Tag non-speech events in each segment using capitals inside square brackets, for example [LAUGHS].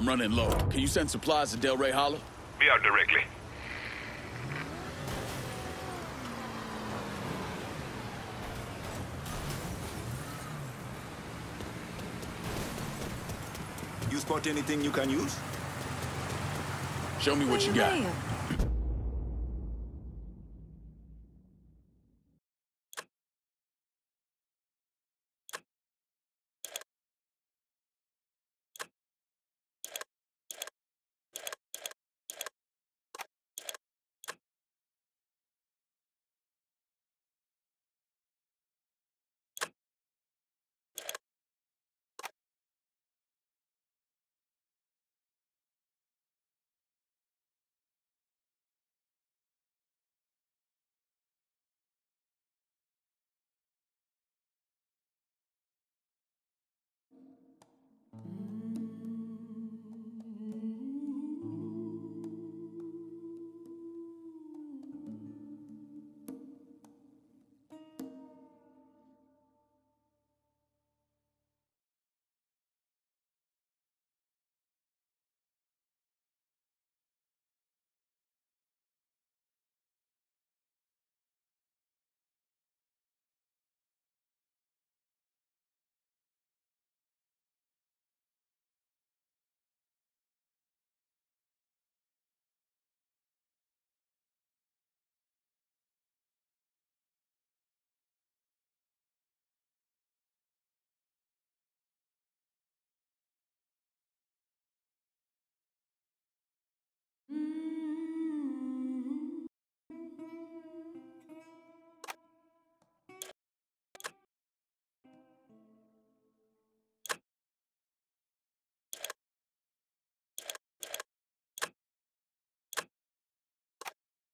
I'm running low. Can you send supplies to Delray Hollow? Be out directly. You spot anything you can use? Show me what you got.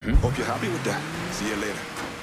Hmm? Hope you're happy with that. See you later.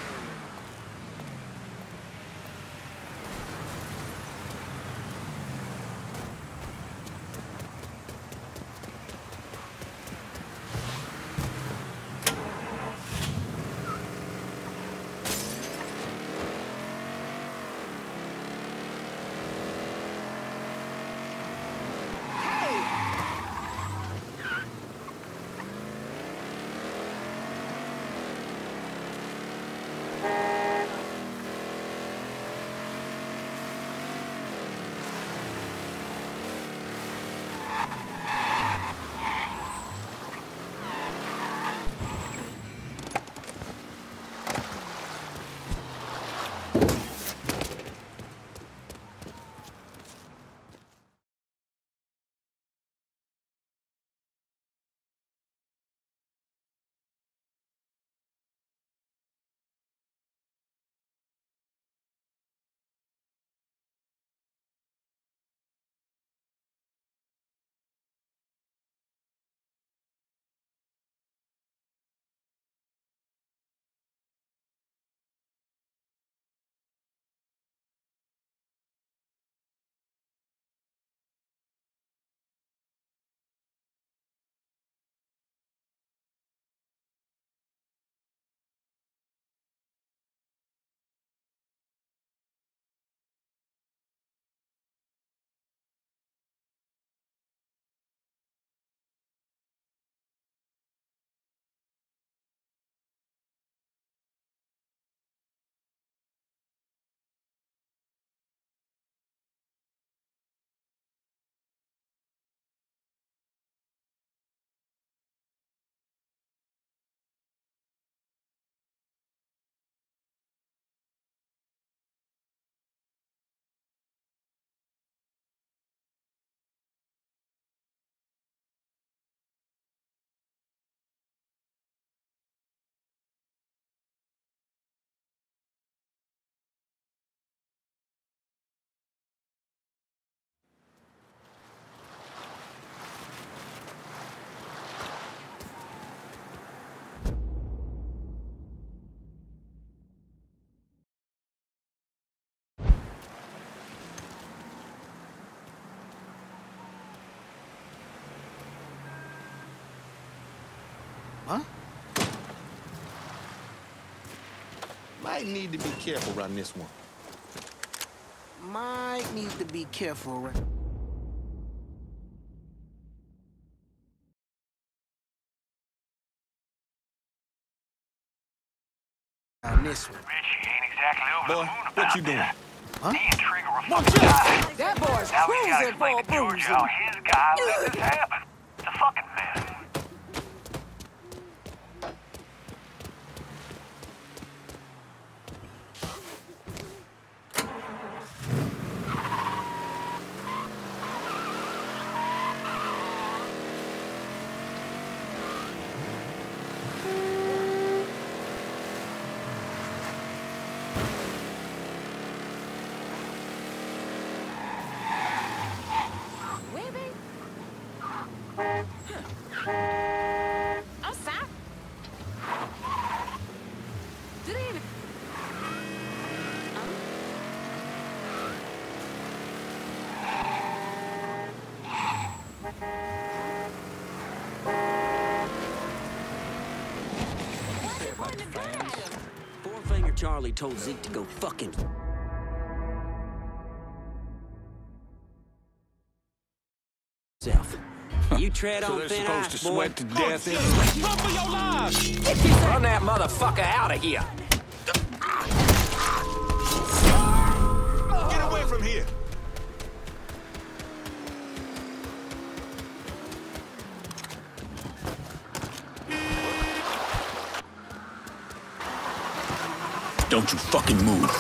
might need to be careful around this one. Might need to be careful around... on this one. Richie ain't exactly over Boy, what you doing? That. Huh? He and Trigger were fucking That boy's now cruising for a booze. Georgia, his guy let this happen. It's a fucking Charlie told Zeke to go fuck him. Self. You tread on thin ice, boy. to death in Run that motherfucker out of here. You fucking move.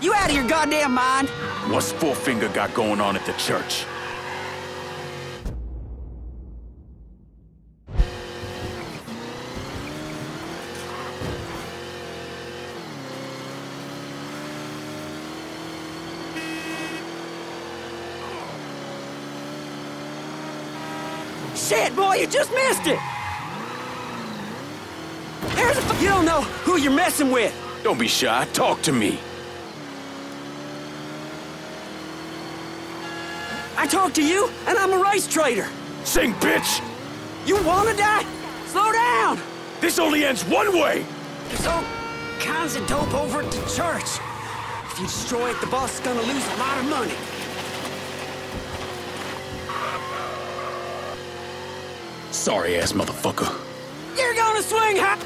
You out of your goddamn mind? What's Four Finger got going on at the church? Shit, boy, you just missed it! There's a f- You don't know who you're messing with! Don't be shy. Talk to me. I talk to you, and I'm a race trader. Sing, bitch! You wanna die? Slow down! This only ends one way! There's all kinds of dope over at the church. If you destroy it, the boss is gonna lose a lot of money. Sorry ass motherfucker. You're gonna swing high!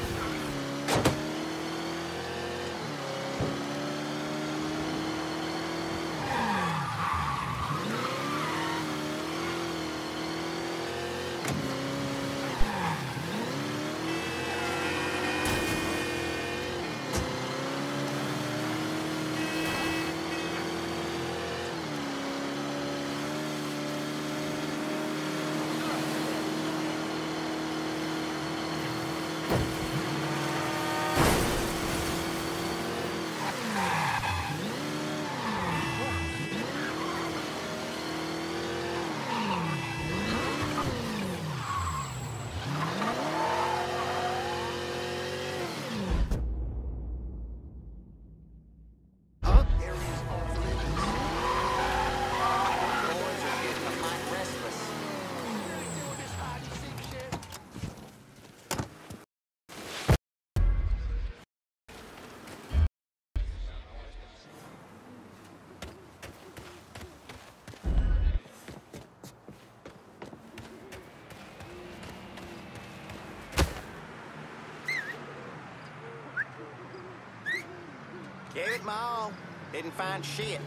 Gave it my all. Didn't find shit.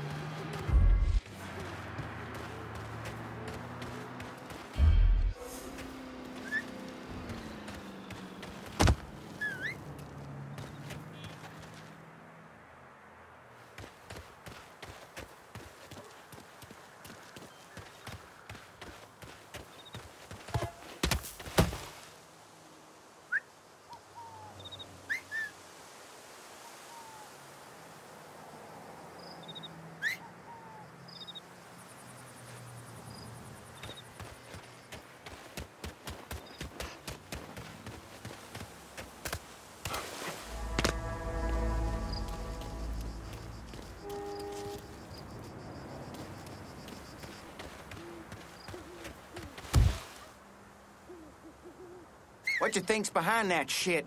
What you think's behind that shit?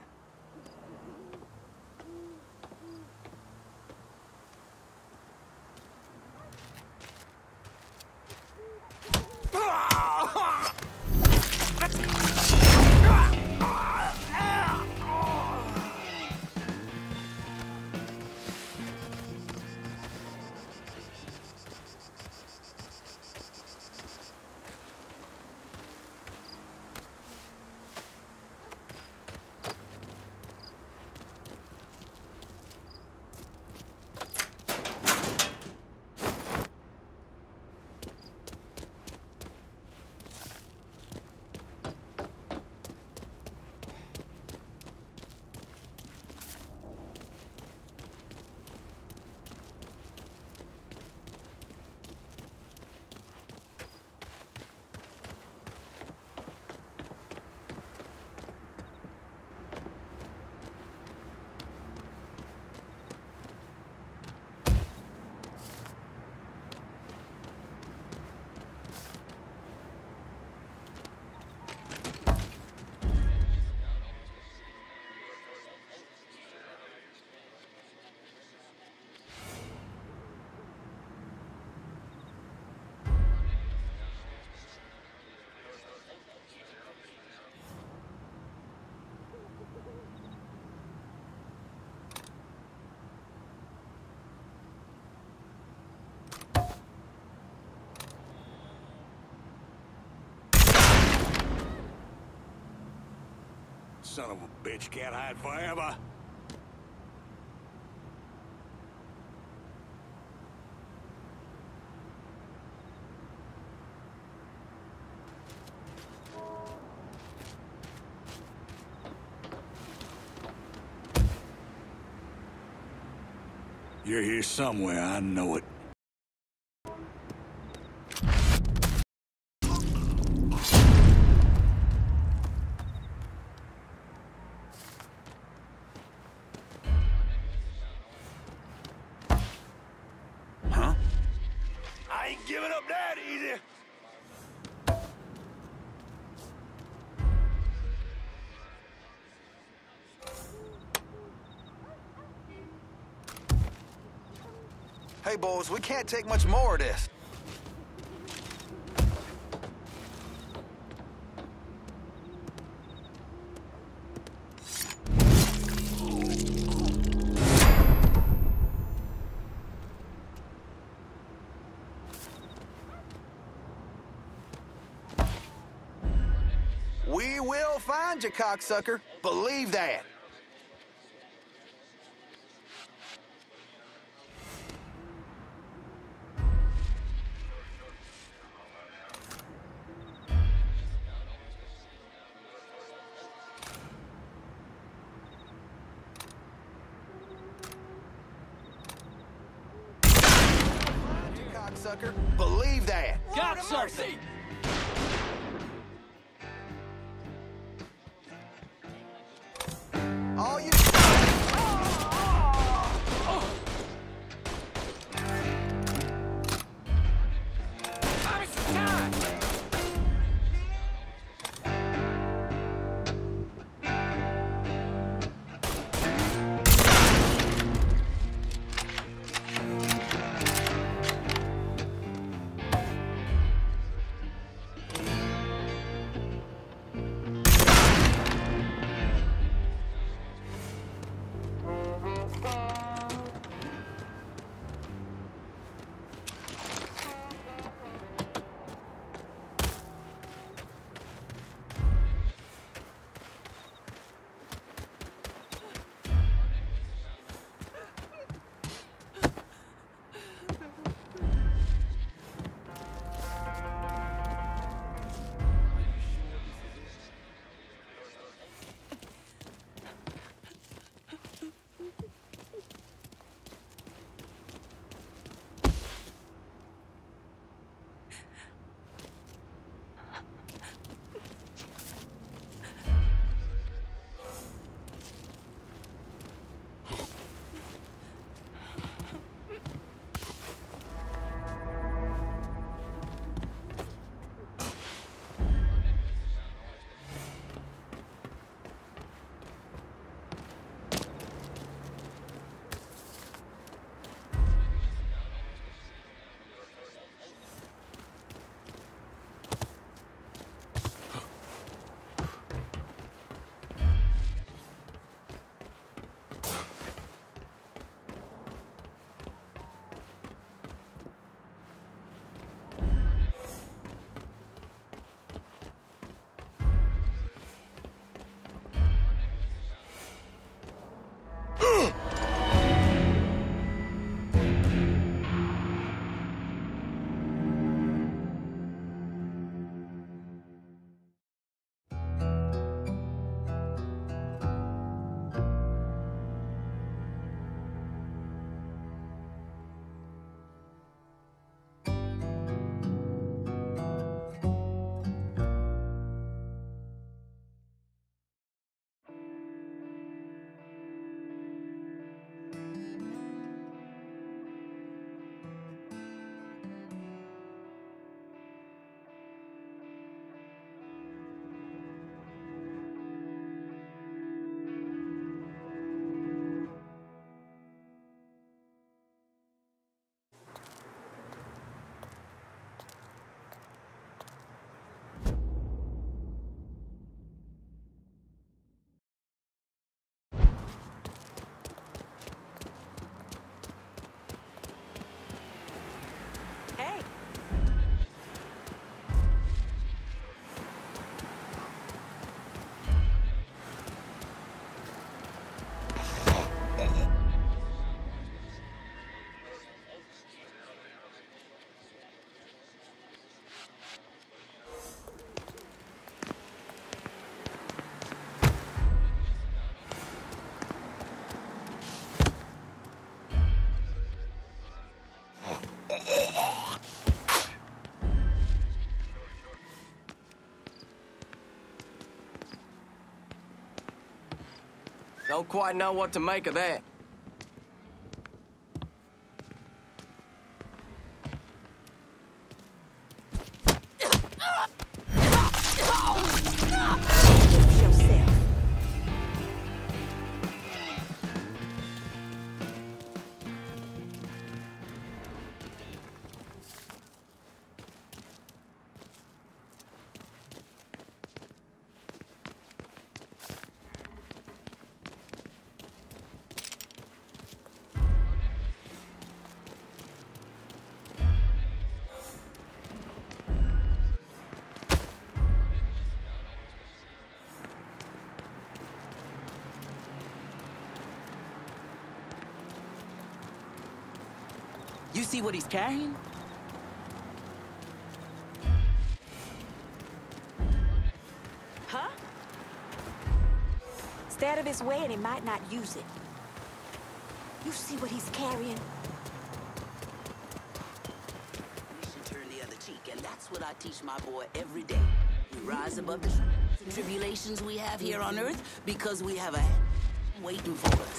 Son of a bitch can't hide forever. You're here somewhere, I know it. We can't take much more of this. We will find you, cocksucker. Believe that. Don't quite know what to make of that. See what he's carrying? Huh? Stay out of his way and he might not use it. You see what he's carrying? We should turn the other cheek, and that's what I teach my boy every day. We rise above the tribulations we have here on Earth because we have a waiting for us.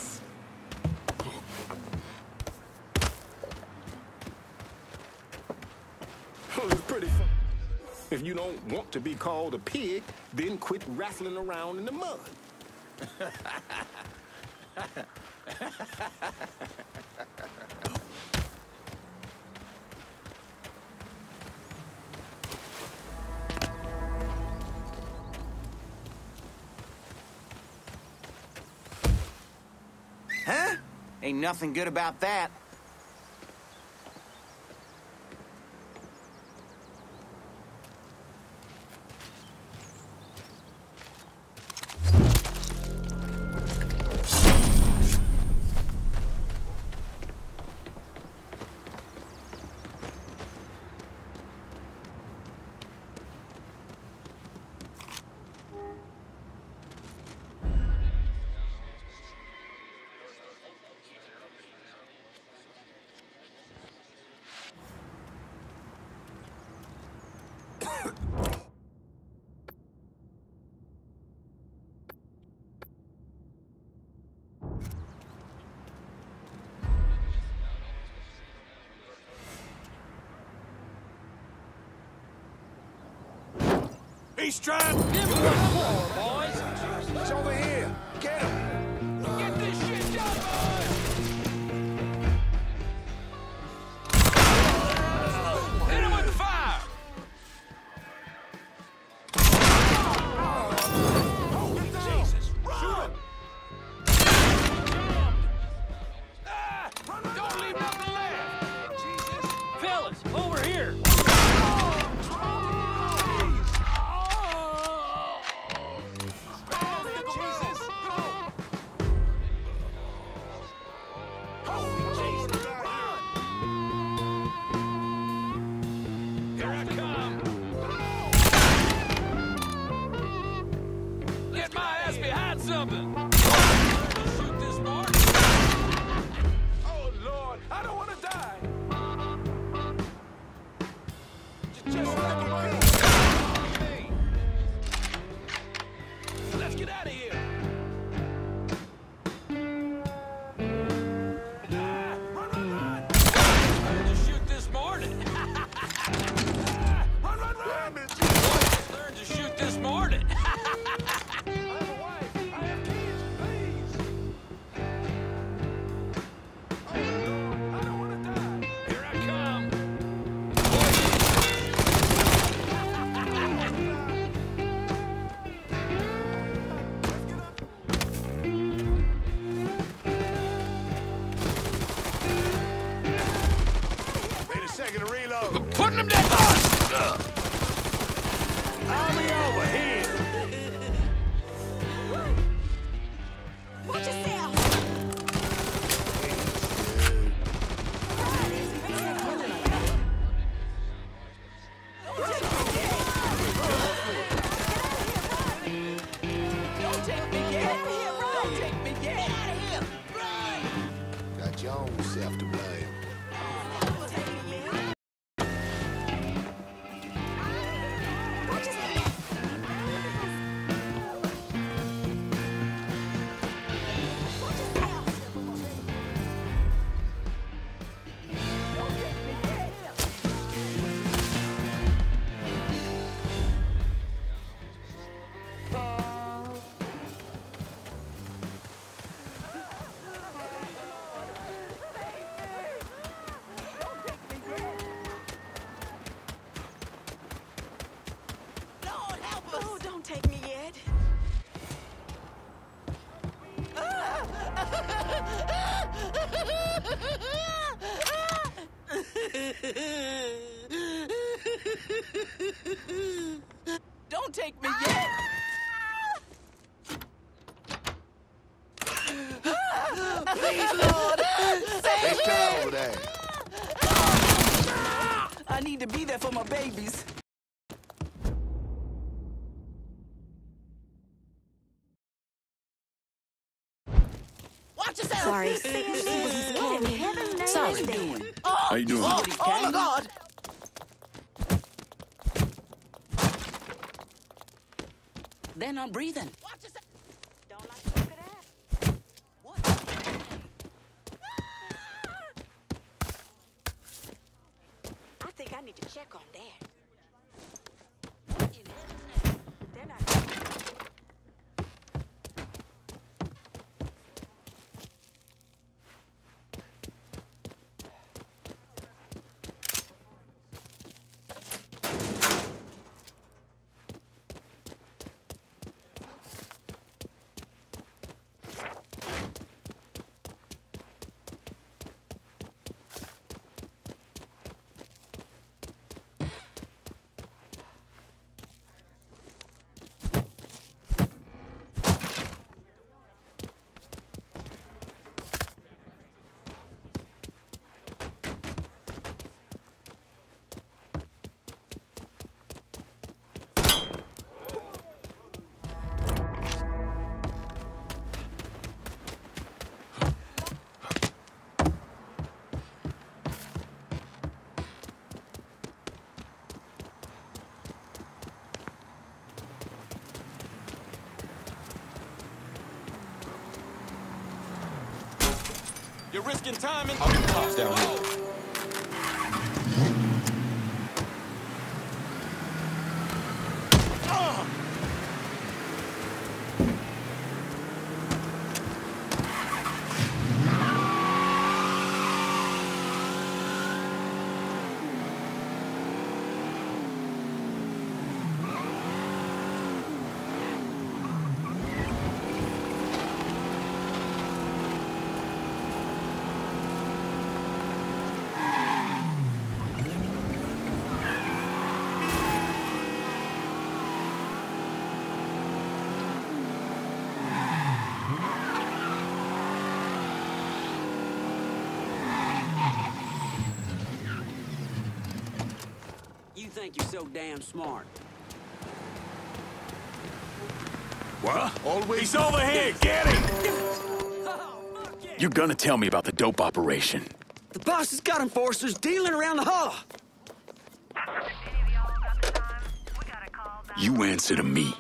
You don't want to be called a pig, then quit rattling around in the mud. Huh? Ain't nothing good about that. He's trying. Give him a war, boys. It's over here. Get him. Not breathing. Watch yourself. Don't like the look of that. What? I think I need to check on that. What in heaven's name? They're not. You're risking time and... i'll be Cops down here. You think you're so damn smart. What? Always. He's over here! Get him! [LAUGHS] Oh, you're gonna tell me about the dope operation. The boss has got enforcers dealing around the hall. You answer to me.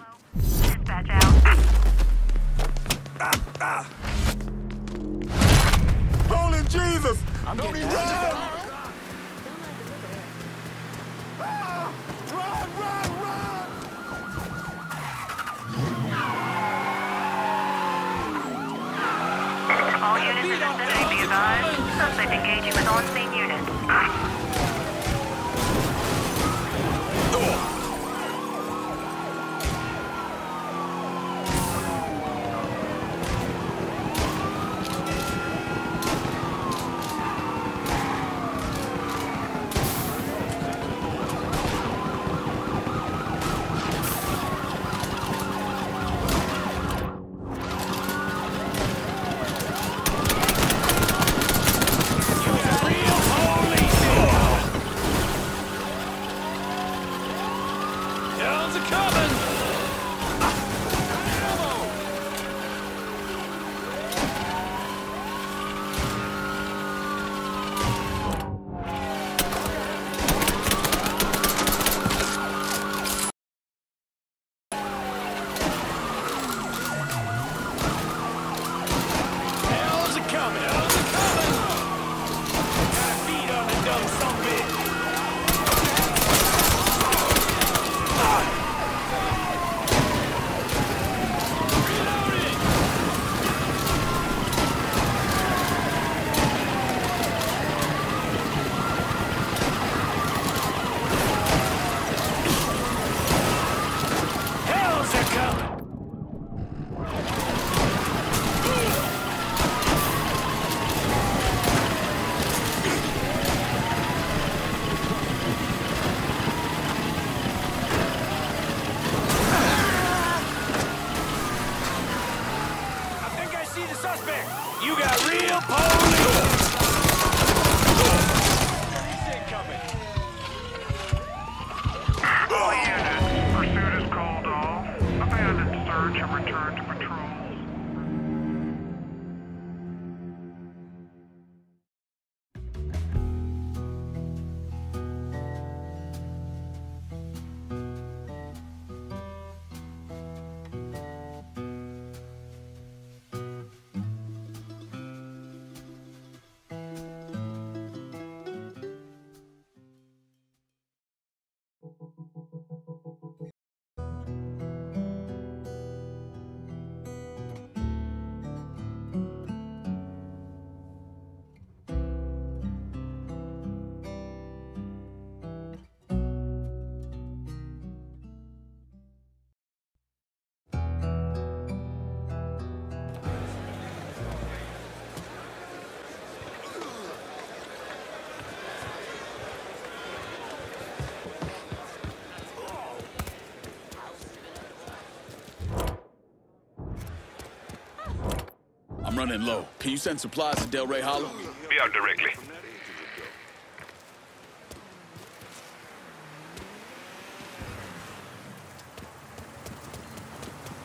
Running low. Can you send supplies to Delray Hollow? Be out directly.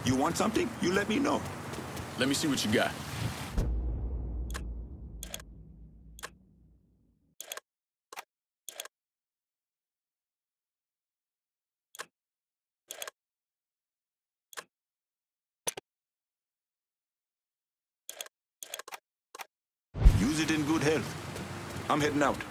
You want something? You let me know. Let me see what you got. Use it in good health. I'm heading out.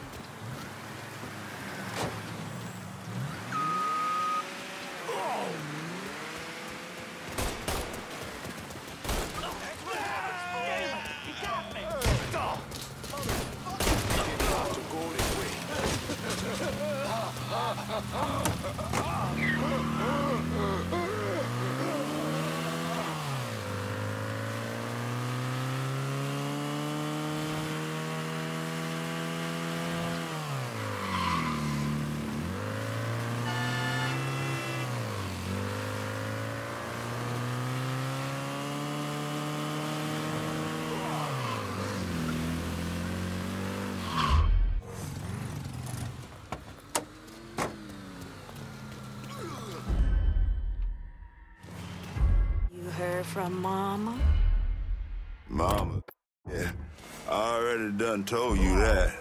From Mama? Mama. Yeah. I already done told you that.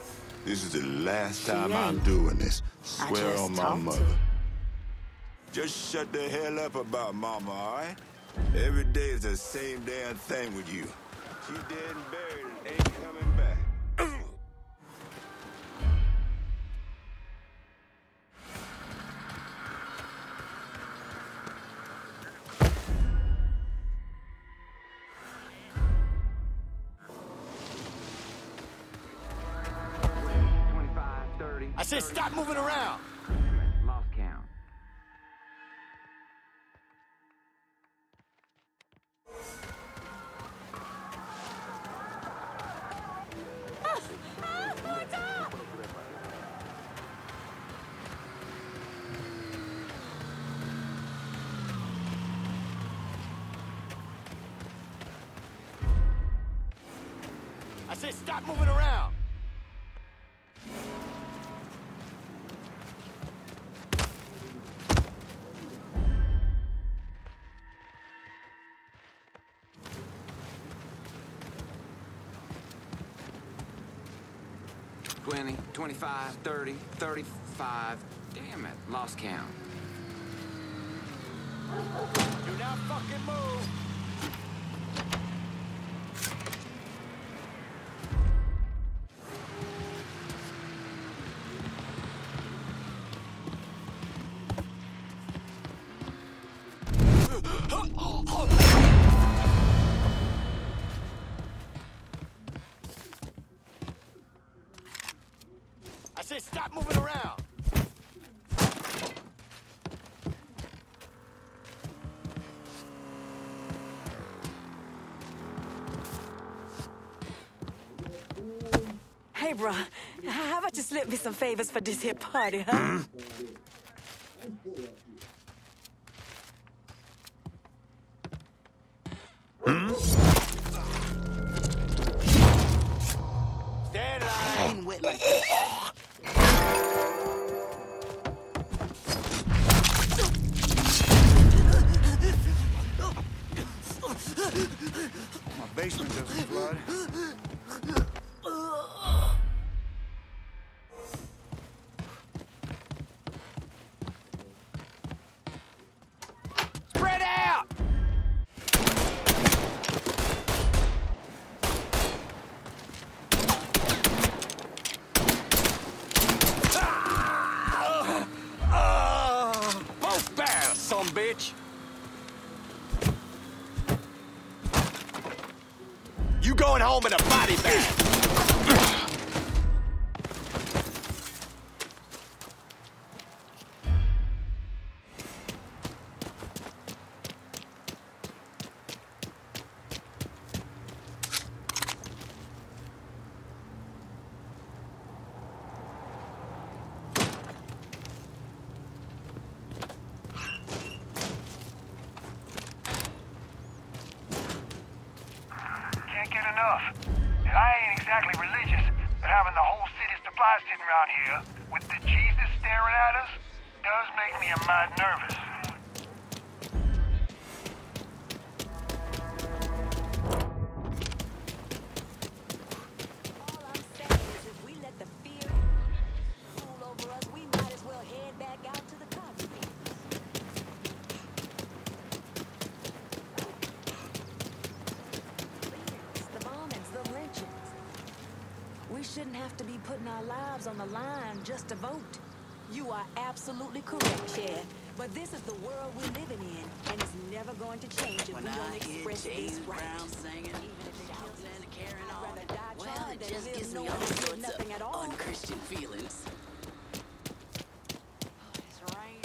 This is the last She time I'm doing this. Swear on my mother. Just shut the hell up about Mama, all right? Every day is the same damn thing with you. She dead 25, 30, 35. Damn it, lost count. Hey, bruh, how about you slip me some favors for this here party, huh? fight like this. My basement doesn't flood. Shouldn't have to be putting our lives on the line just to vote. You are absolutely correct, Chad. But this is the world we're living in, and it's never going to change if When we I don't express these rights. singing, Even if it kills shouting and us. carrying I'd on, rather die well, it just gives me all sorts nothing at all. of unchristian feelings. It's raining.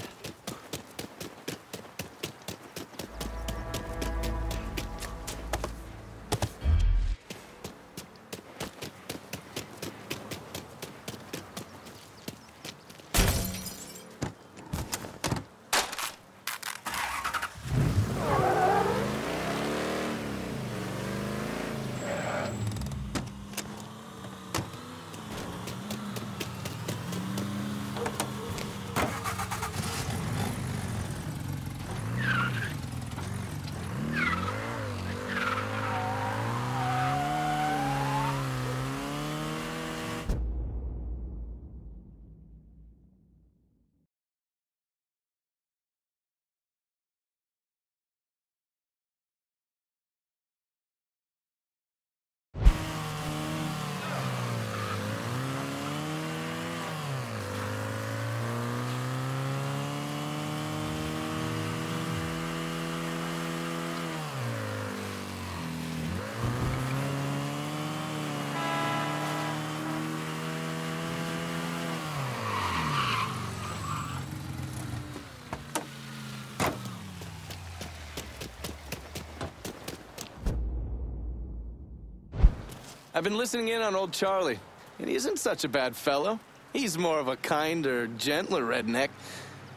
I've been listening in on old Charlie, and he isn't such a bad fellow. He's more of a kinder, gentler redneck.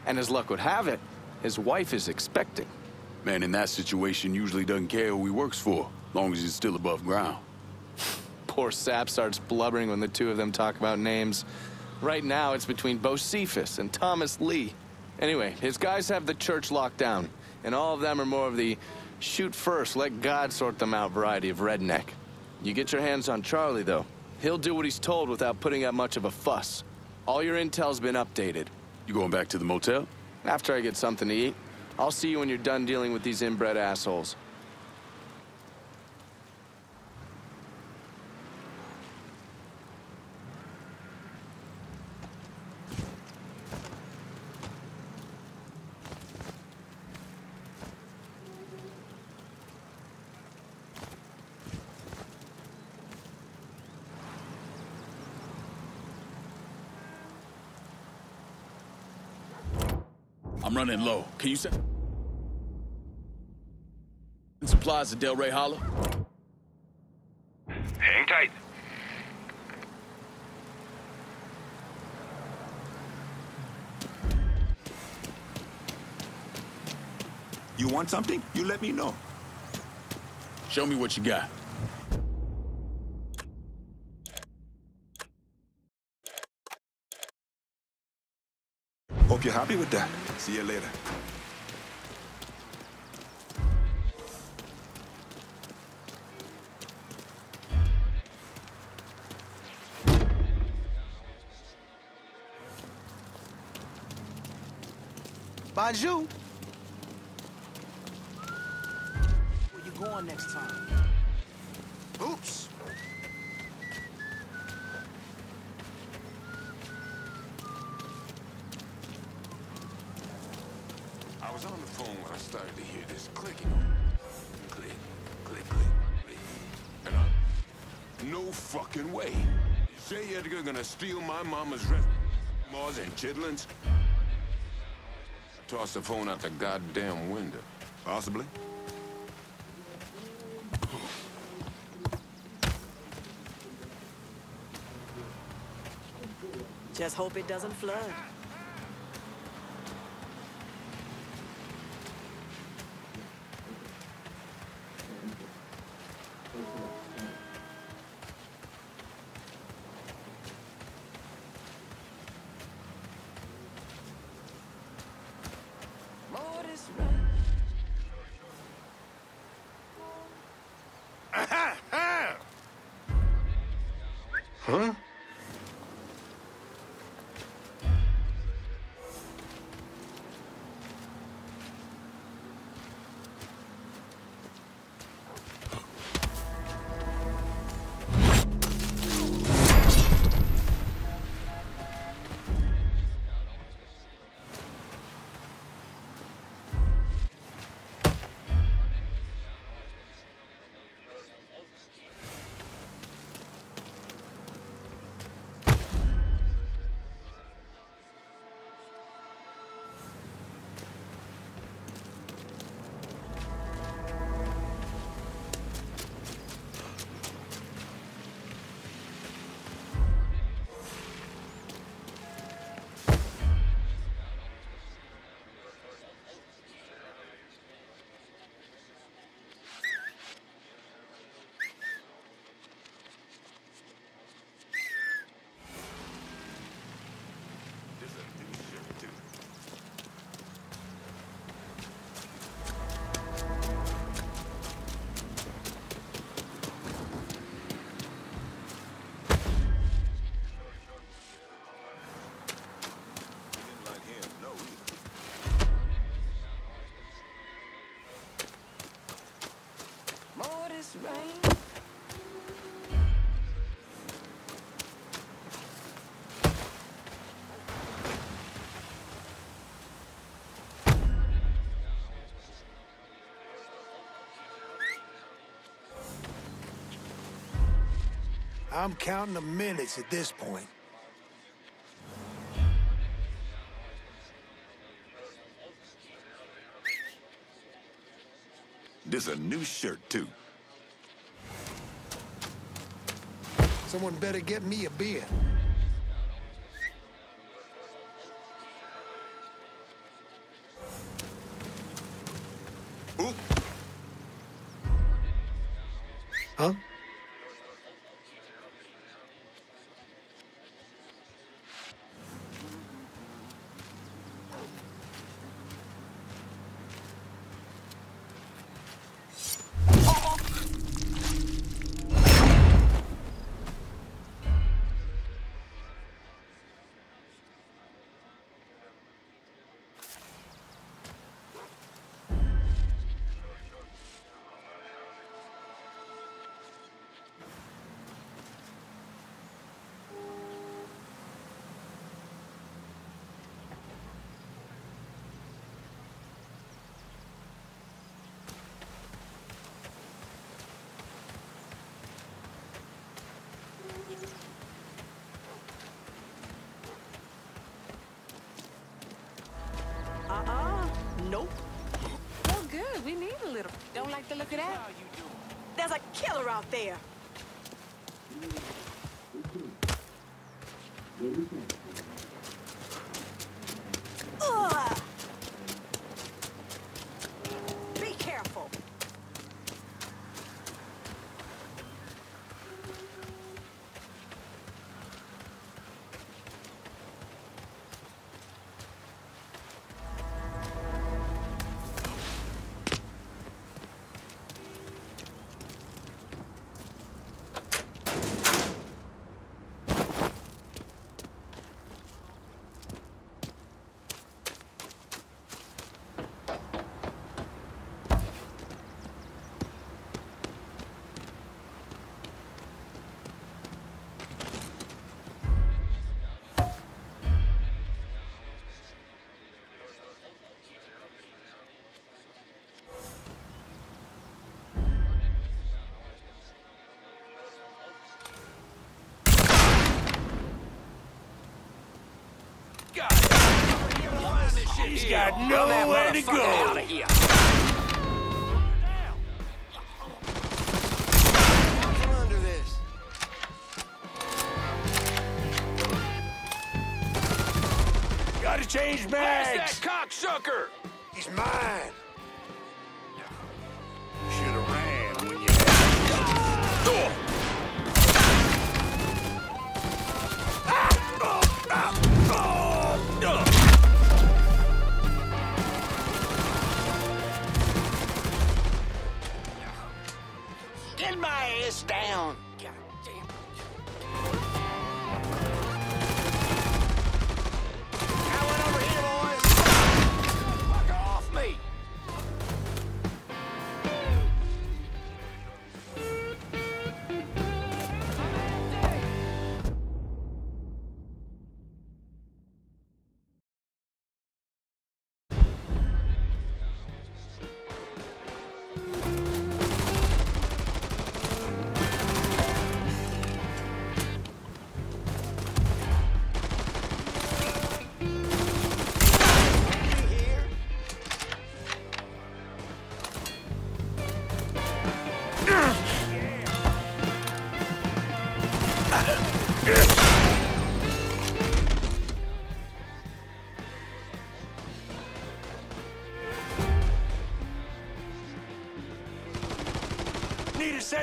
And as luck would have it, his wife is expecting. Man in that situation usually doesn't care who he works for, long as he's still above ground. [LAUGHS] Poor Sap starts blubbering when the two of them talk about names. Right now, it's between Bocephus and Thomas Lee. Anyway, his guys have the church locked down, and all of them are more of the shoot first, let God sort them out variety of redneck. You get your hands on Charlie, though. He'll do what he's told without putting up much of a fuss. All your intel's been updated. You going back to the motel? After I get something to eat, I'll see you when you're done dealing with these inbred assholes. Running low. Can you send supplies to Delray Hollow? Hang tight. You want something? You let me know. Show me what you got. Hope you're happy with that. See you later. Bonjour. Where you going next time? Oops. Edgar gonna steal my mama's ref... Mars and chitlins? Toss the phone out the goddamn window. Possibly. Just hope it doesn't flood. I'm counting the minutes at this point. This a new shirt, too. Someone better get me a beer. Don't like the look of that? There's a killer out there. He's got nowhere to go. Out of here. Come under this. Gotta change Where's bags. that cocksucker? He's mine.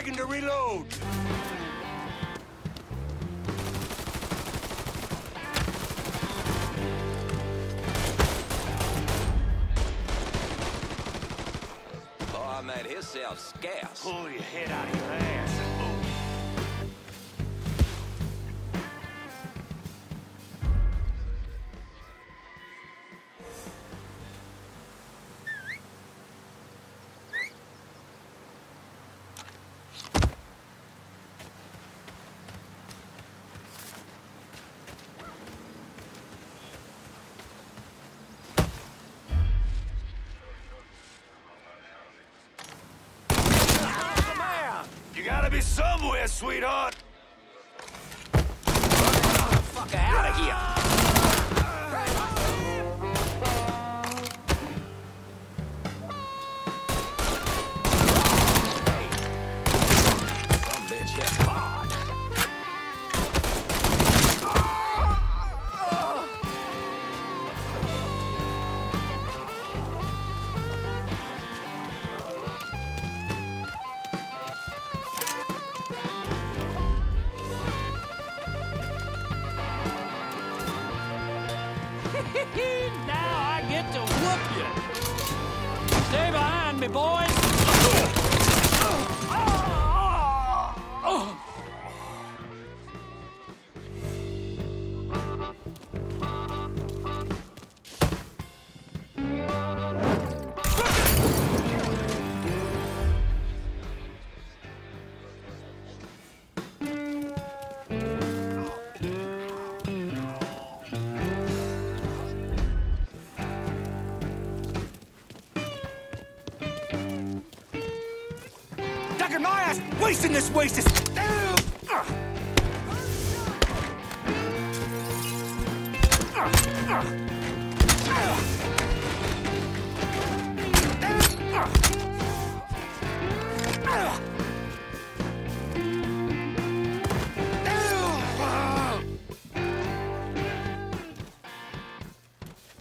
Second to reload. Oh, Boy, made himself scarce. Pull your head out somewhere, sweetheart. Waste is.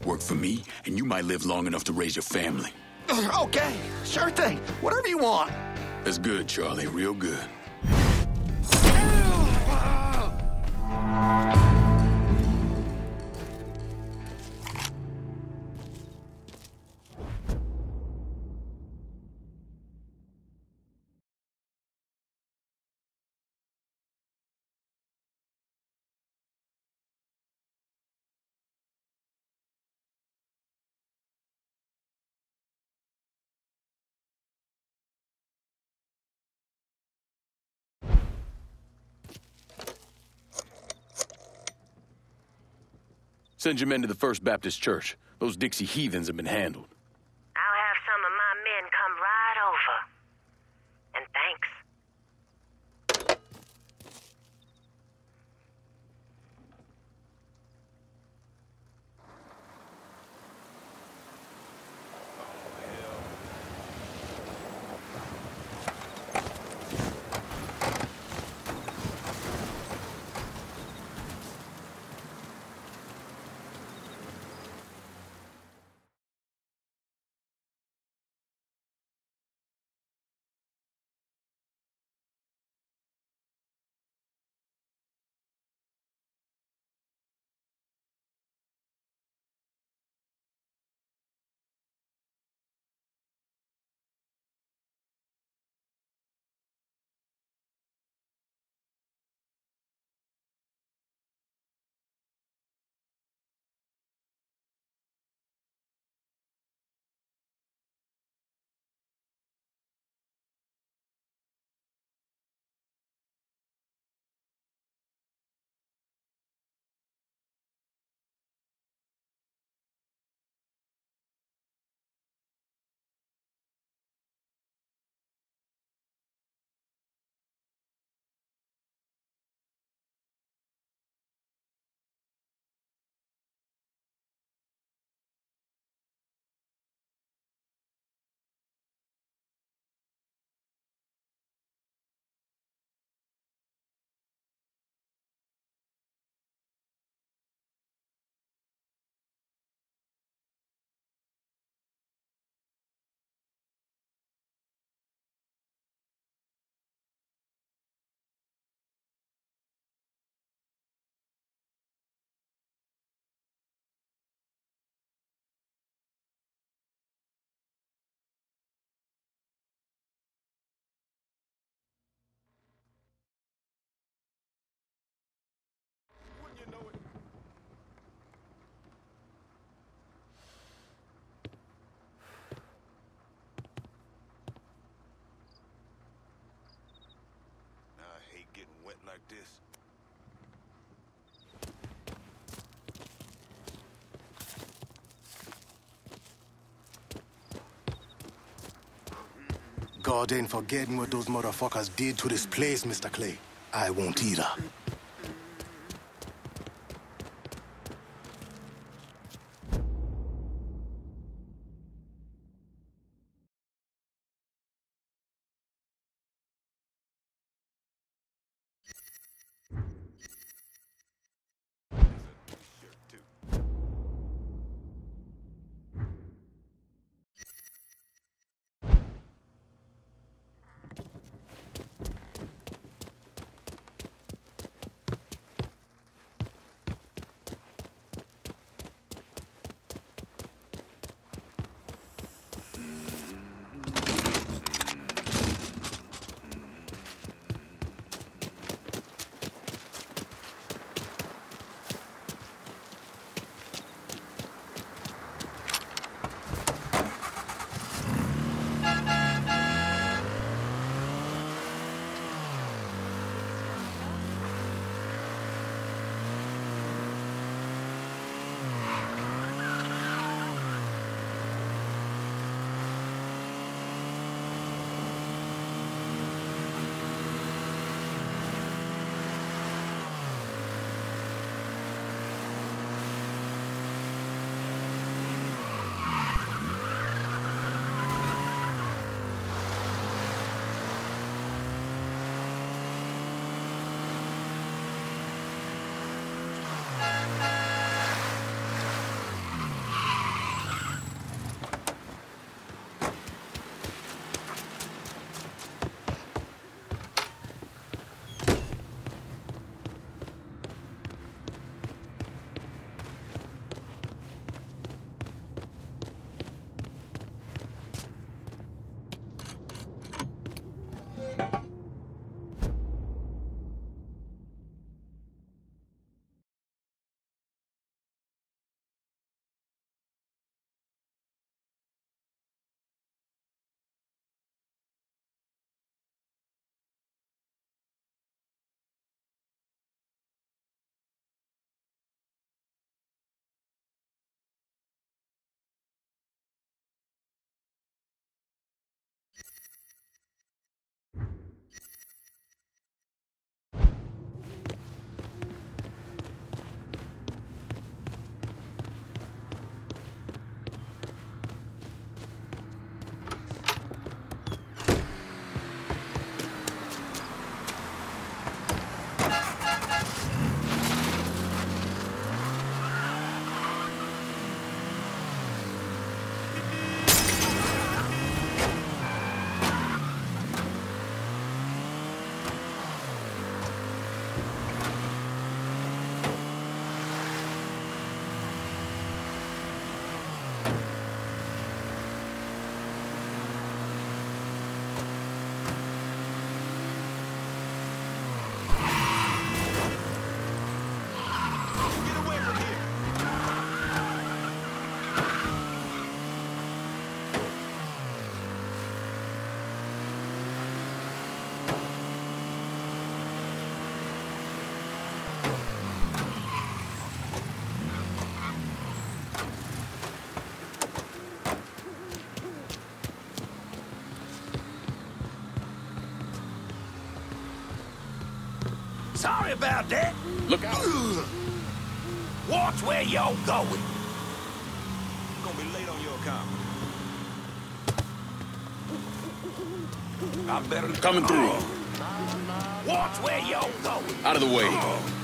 Work for me, and you might live long enough to raise your family. Okay, sure thing. Whatever you want. That's good, Charlie. Real good. Send your men to the First Baptist Church. Those Dixie heathens have been handled. this. God ain't forgetting what those motherfuckers did to this place, Mr. Clay. I won't either. Sorry about that. Look out. Watch where y'all going. Gonna be late on your account. I better... Coming through. Watch where y'all going. Out of the way.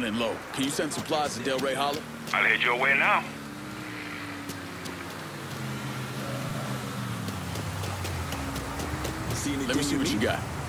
Running low. Can you send supplies to Delray Hollow? I'll head your way now. See Let me see what you got.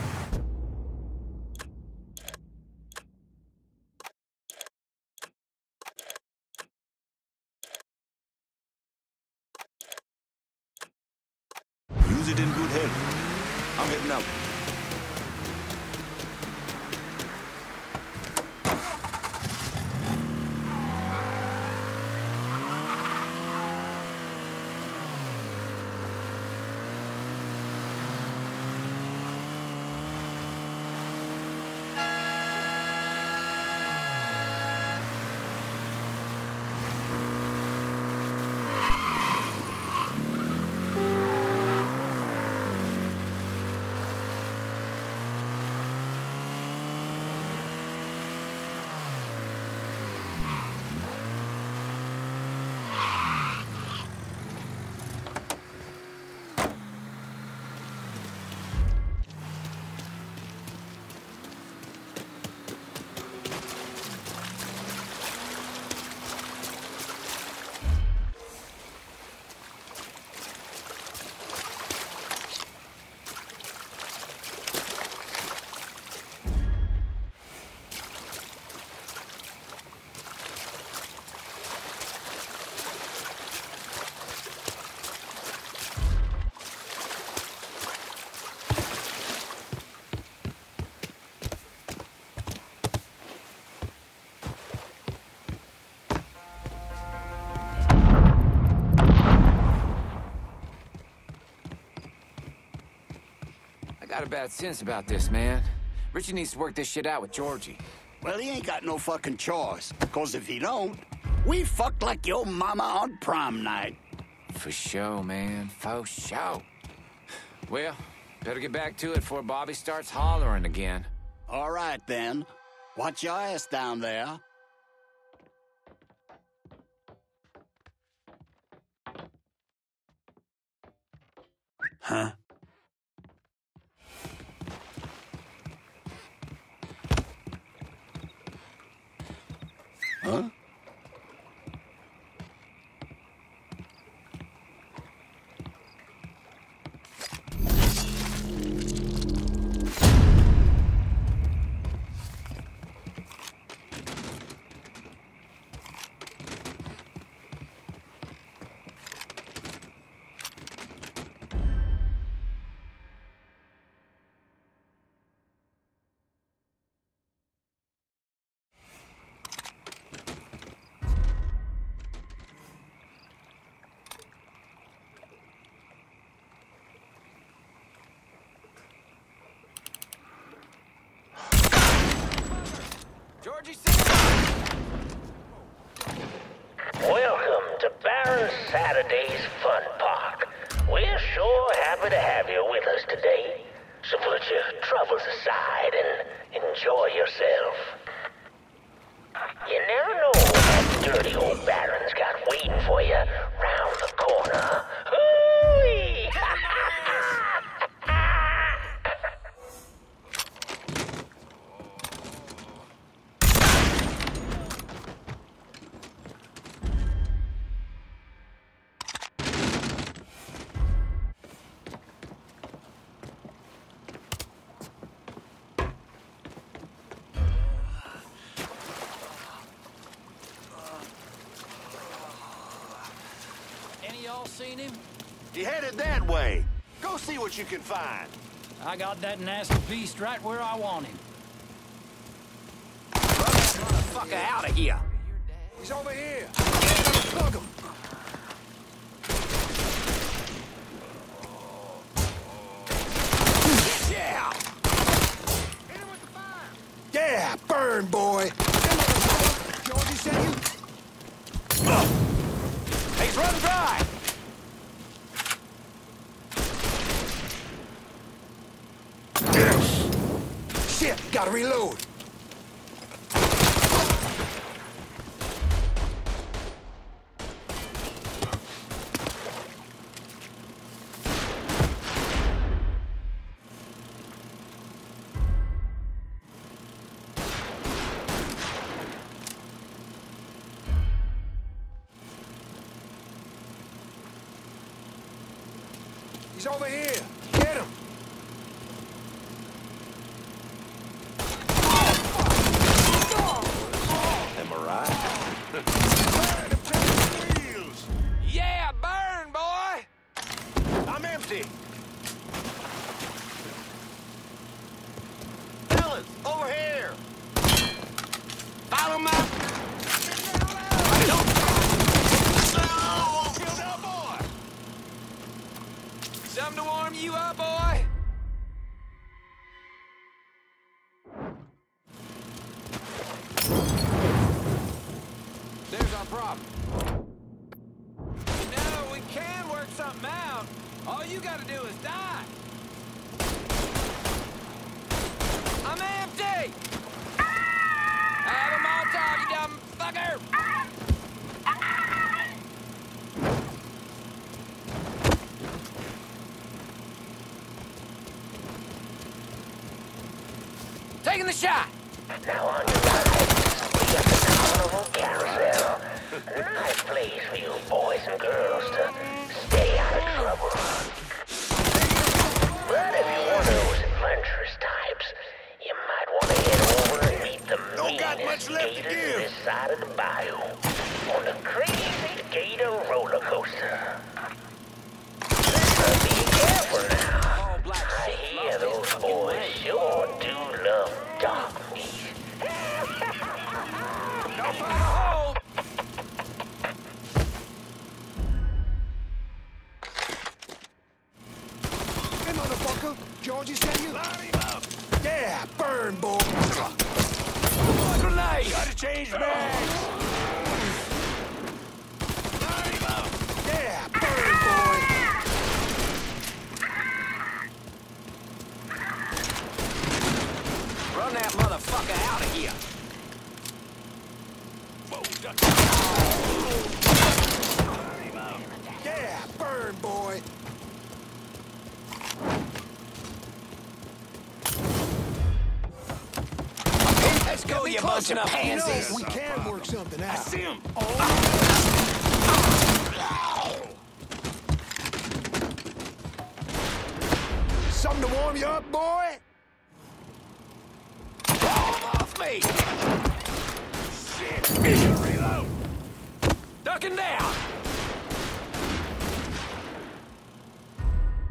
Bad sense about this, man. Richie needs to work this shit out with Georgie. Well, he ain't got no fucking choice. Because if he don't, we fucked like your mama on prom night. For show, man. For show. Well, better get back to it before Bobby starts hollering again. All right, then. Watch your ass down there. Huh? Way. Go see what you can find. I got that nasty beast right where I want him. Motherfucker out of here. He's over here! taking the shot. to warm you up, boy? Hold off me! Shit! mission Reload! Ducking down!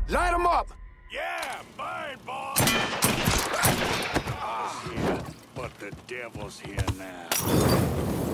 Light them up! Yeah, burn, boy! Ah. But the devil's here now.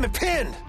got me pinned!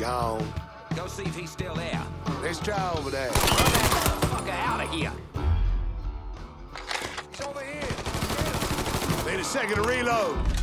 Gone. Go see if he's still there. Let's try over there. Get the fucker out of here. He's over here. Wait a second to reload.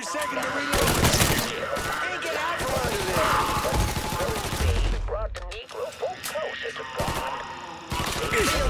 a second to reload. And get out from under this. Brought the Negro folk closer to God.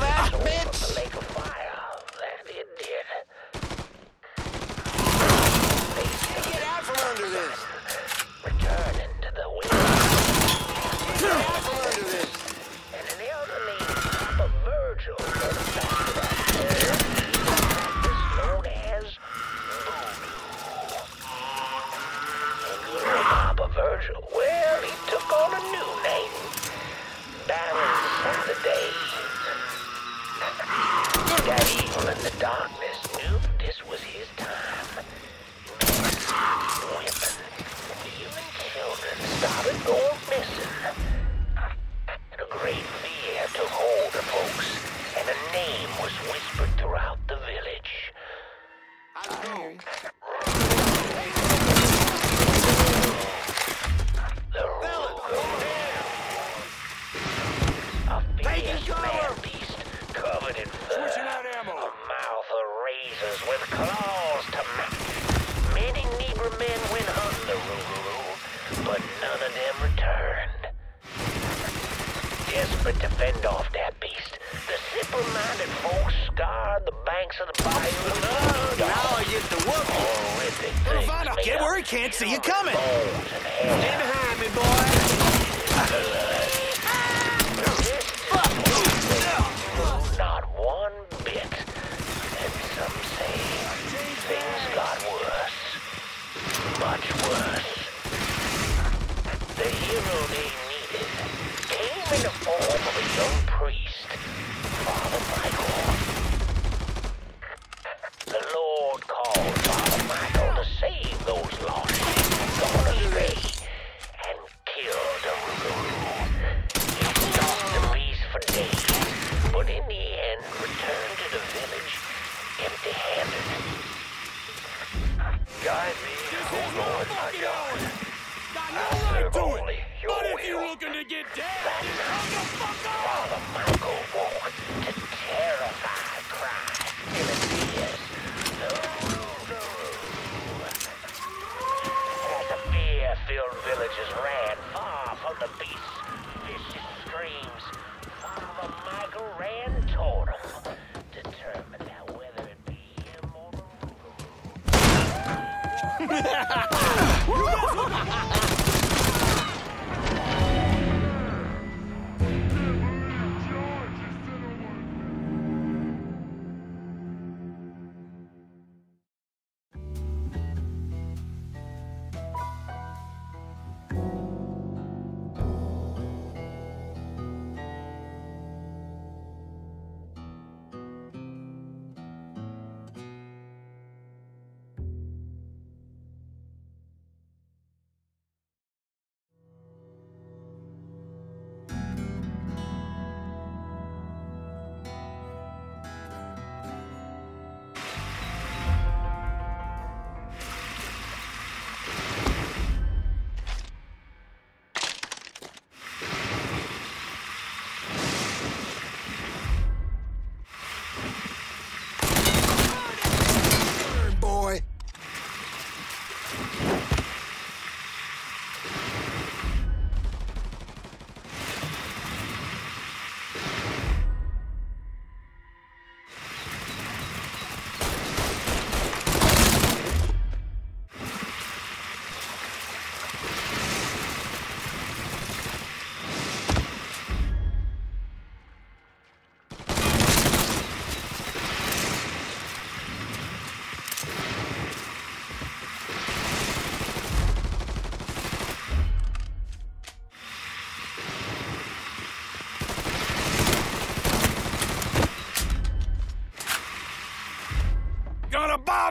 Yeah. [LAUGHS]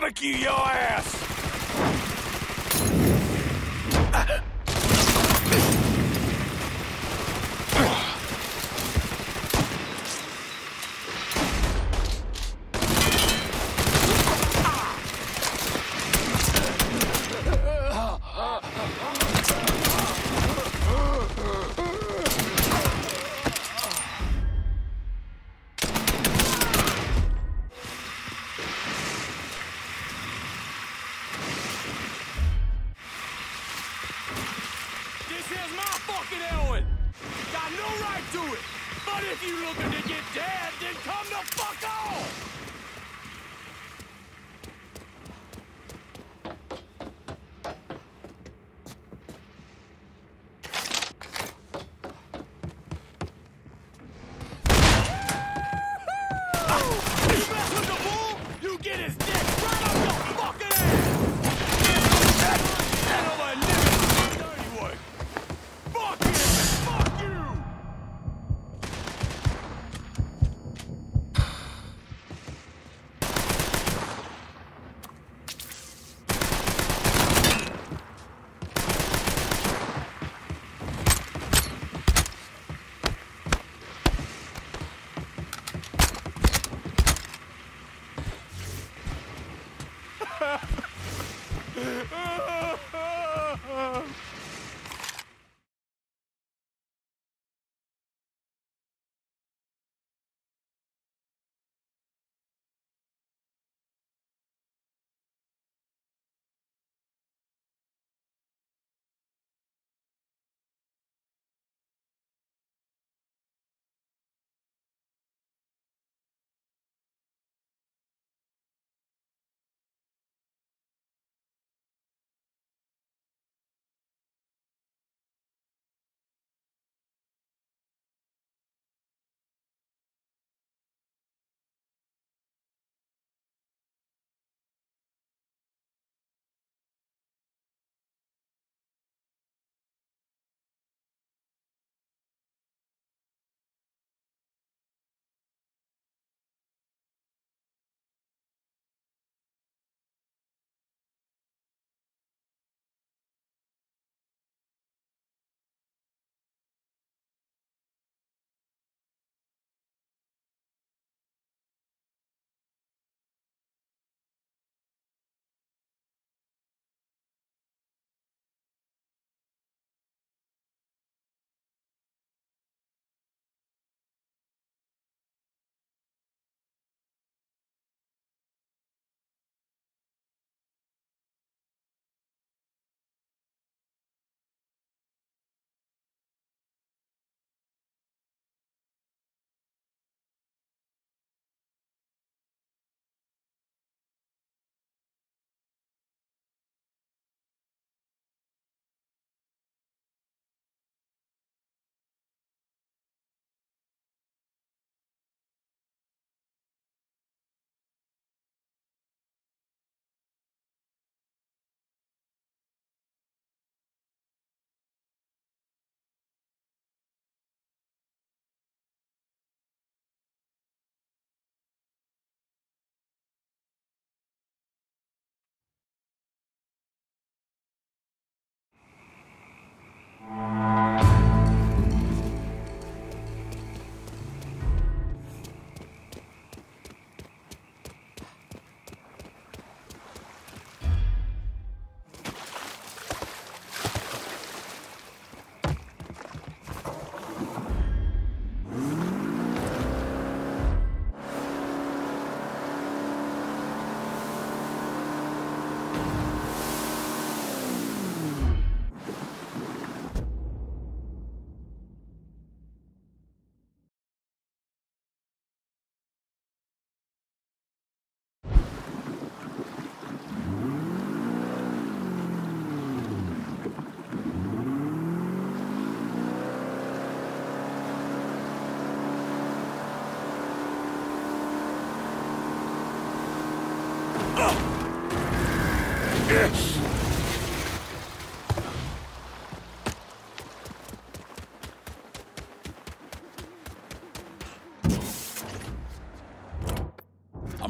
Barbecue your ass! Oh!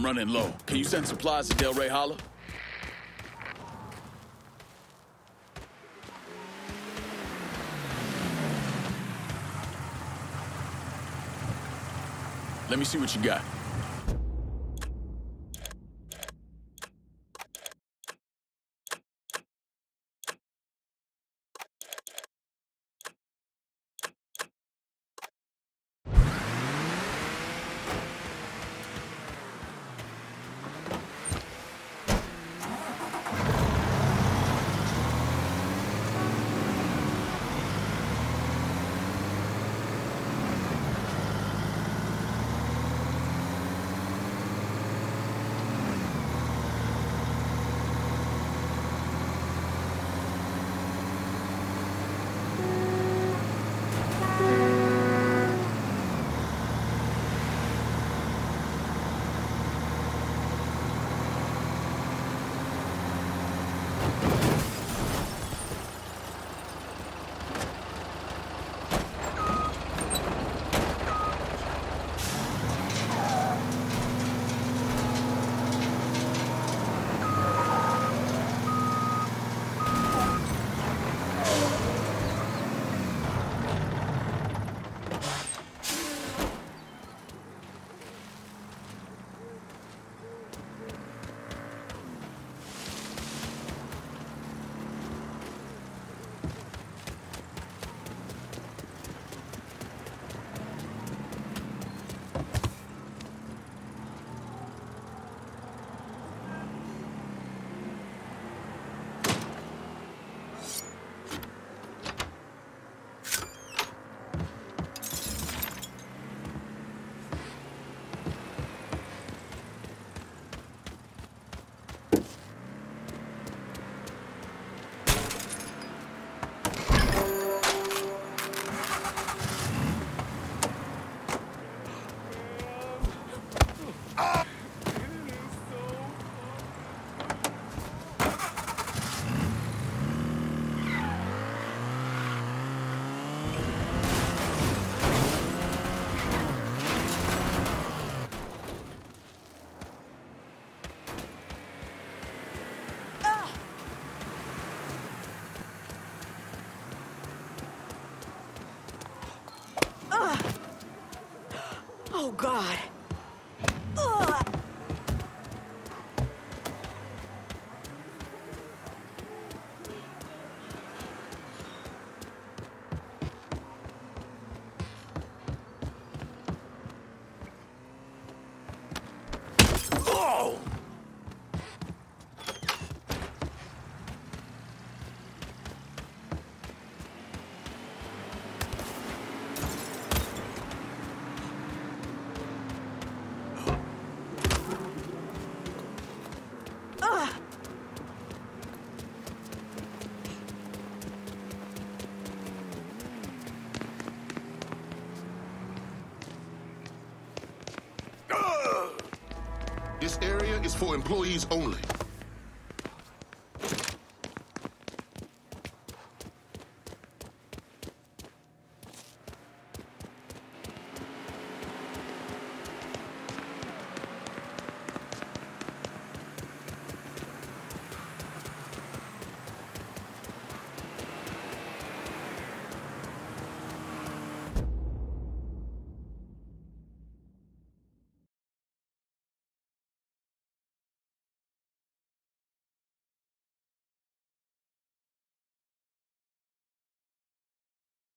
running low. Can you send supplies to Delray Hollow? Let me see what you got. Is for employees only.